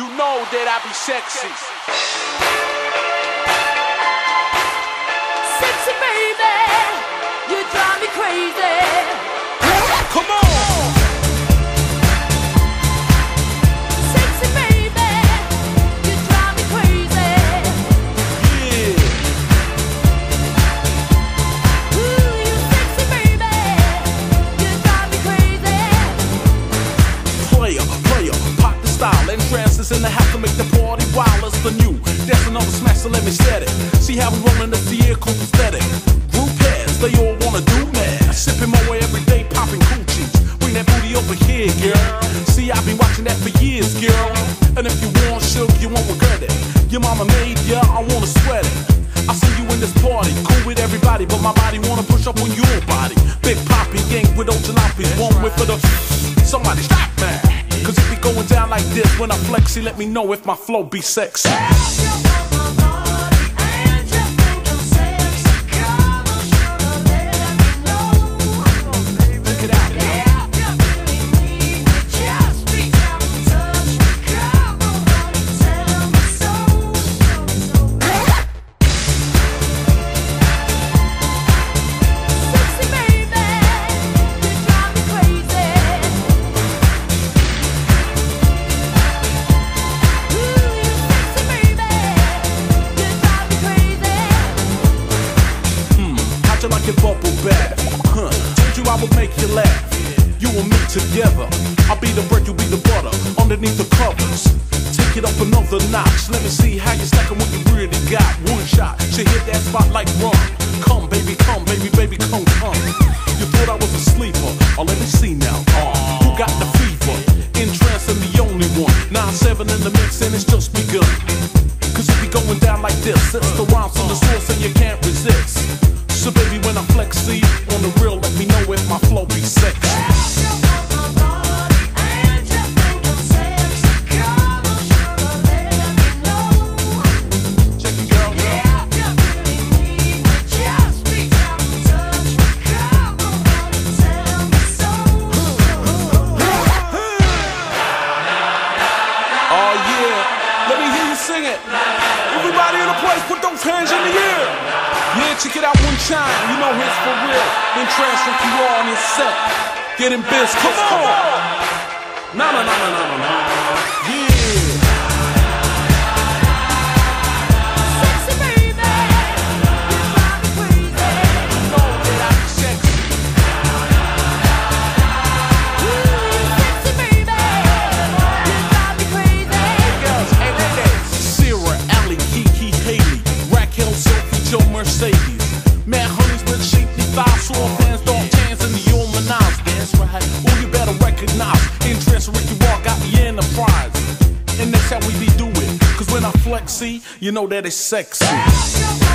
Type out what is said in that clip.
You know that I be sexy. Entrances in the house to make the party wild as the new. That's another smash, so let me set it. See how we rolling rollin' the vehicle aesthetic. Group heads, they all wanna do mad. Sipping my way every day, popping coochies. Bring that booty over here, girl. See, I've been watching that for years, girl. And if you want sugar, you won't regret it. Your mama made ya, I wanna sweat it. I see you in this party, cool with everybody, but my body wanna push up on your body. Big Poppy gang with old jalopies, one way for the. Somebody stop, down like this when I flex, see, let me know if my flow be sexy. Your bubble? Huh? Told you I would make you laugh. You and me together. I'll be the bread, you'll be the butter. Underneath the covers. Take it up another notch. Let me see how you stacking what you really got. One shot, she hit that spot like rum. Come, baby, come, baby, baby, come, come. You thought I was a sleeper. Oh, let me see now. Uh, who got the fever? In trance, I'm the only one. 9-7 in the mix and it's just begun. Cause be going down like this. It's the rhymes from the source and you can't resist. When I flex, see on the real, let me know if my flow be. Oh it. Everybody in the place, put those hands in the air. Yeah, check it out one time. You know it's for real. Then transfer you all on your set. Getting biz, come on. No, no, no, no, no, no, no. Yeah. Soft hands, dark tans, and the Illuminati. That's right. You better recognize. Interest, got the enterprise. And that's how we when I flex, see, you know that it's sexy.